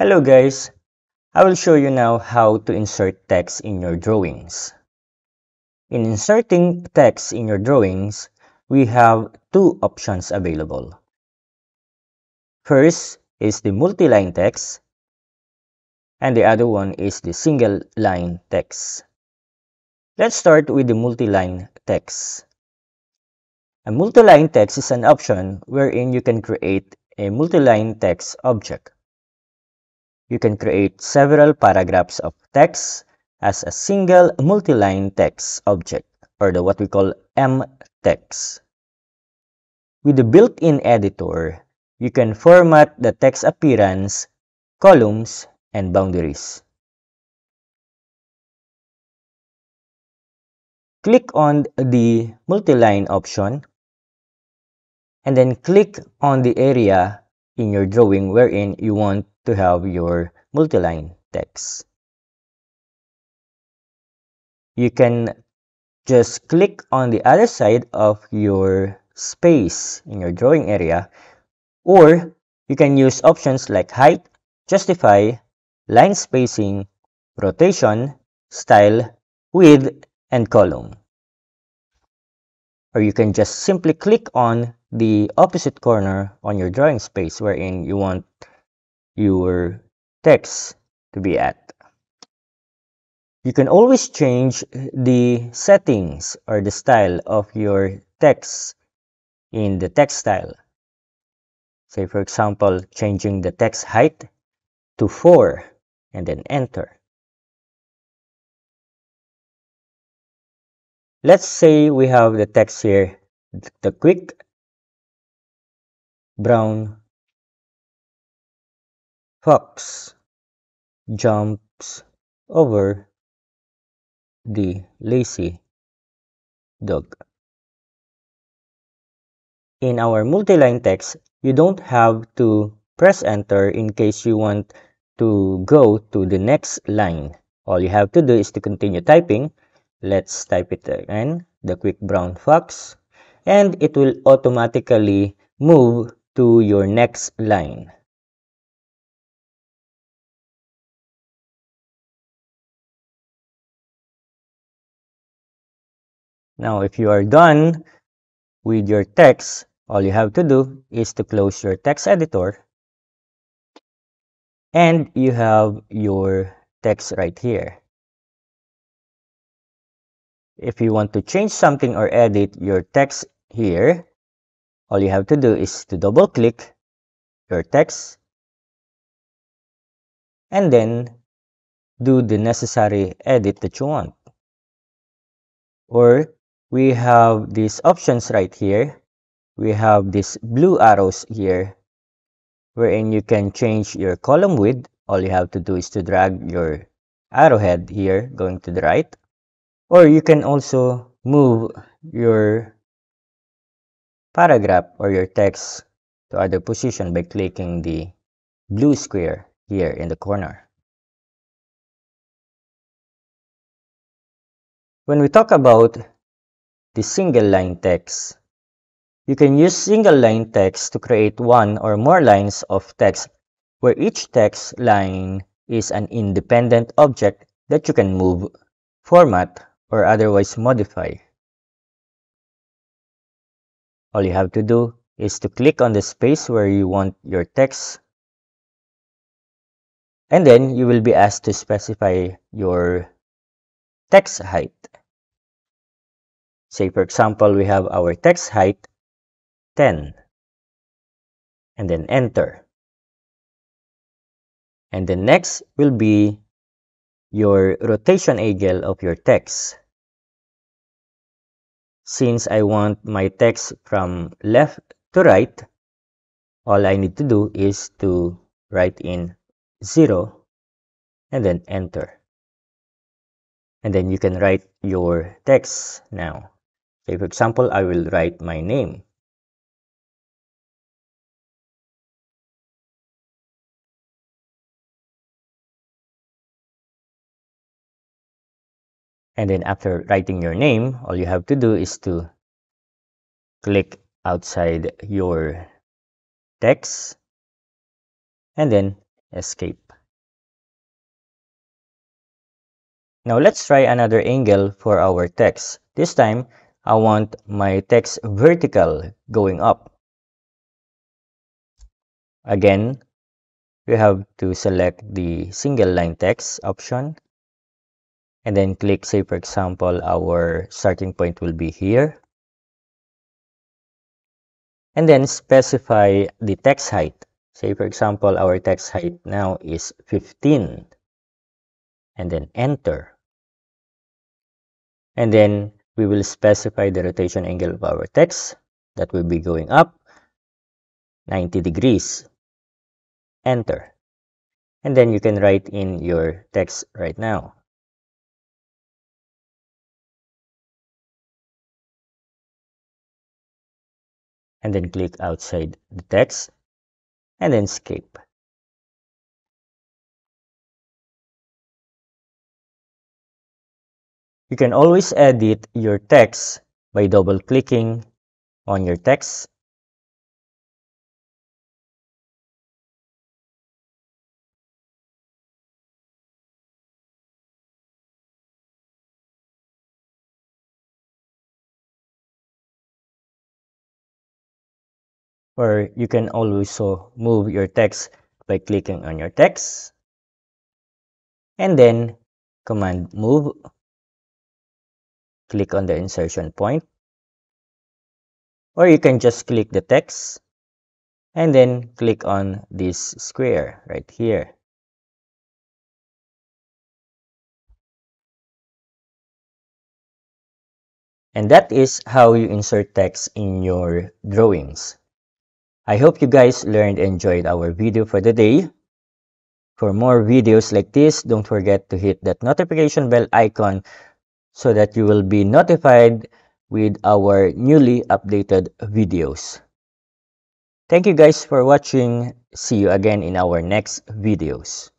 Hello guys, I will show you now how to insert text in your drawings. In inserting text in your drawings, we have two options available. First is the multi-line text and the other one is the single line text. Let's start with the multi-line text. A multi-line text is an option wherein you can create a multi-line text object. You can create several paragraphs of text as a single multi-line text object or the what we call M-text. With the built-in editor, you can format the text appearance, columns, and boundaries. Click on the multi-line option and then click on the area in your drawing wherein you want to have your multi-line text. You can just click on the other side of your space in your drawing area or you can use options like height, justify, line spacing, rotation, style, width, and column. Or you can just simply click on the opposite corner on your drawing space wherein you want your text to be at. You can always change the settings or the style of your text in the text style. Say for example, changing the text height to 4 and then enter. Let's say we have the text here, the quick brown fox jumps over the lazy dog. In our multi-line text, you don't have to press enter in case you want to go to the next line. All you have to do is to continue typing. Let's type it again, the quick brown fox, and it will automatically move to your next line. Now, if you are done with your text, all you have to do is to close your text editor and you have your text right here. If you want to change something or edit your text here, all you have to do is to double click your text and then do the necessary edit that you want. Or we have these options right here. We have these blue arrows here wherein you can change your column width. All you have to do is to drag your arrowhead here going to the right. Or you can also move your paragraph or your text to other position by clicking the blue square here in the corner. When we talk about the single line text, you can use single line text to create one or more lines of text where each text line is an independent object that you can move, format, or otherwise modify. All you have to do is to click on the space where you want your text and then you will be asked to specify your text height. Say for example, we have our text height 10 and then enter. And the next will be your rotation angle of your text. Since I want my text from left to right, all I need to do is to write in 0 and then enter. And then you can write your text now. Say for example, I will write my name. And then after writing your name, all you have to do is to click outside your text and then escape. Now let's try another angle for our text. This time, I want my text vertical going up. Again, we have to select the single line text option and then click say for example our starting point will be here. And then specify the text height. Say for example our text height now is 15 and then enter. And then we will specify the rotation angle of our text. That will be going up 90 degrees. Enter. And then you can write in your text right now and then click outside the text and then escape. You can always edit your text by double clicking on your text or you can also uh, move your text by clicking on your text. And then command move. Click on the insertion point. Or you can just click the text and then click on this square right here. And that is how you insert text in your drawings I hope you guys learned and enjoyed our video for the day. For more videos like this, don't forget to hit that notification bell icon so that you will be notified with our newly updated videos. Thank you guys for watching. See you again in our next videos.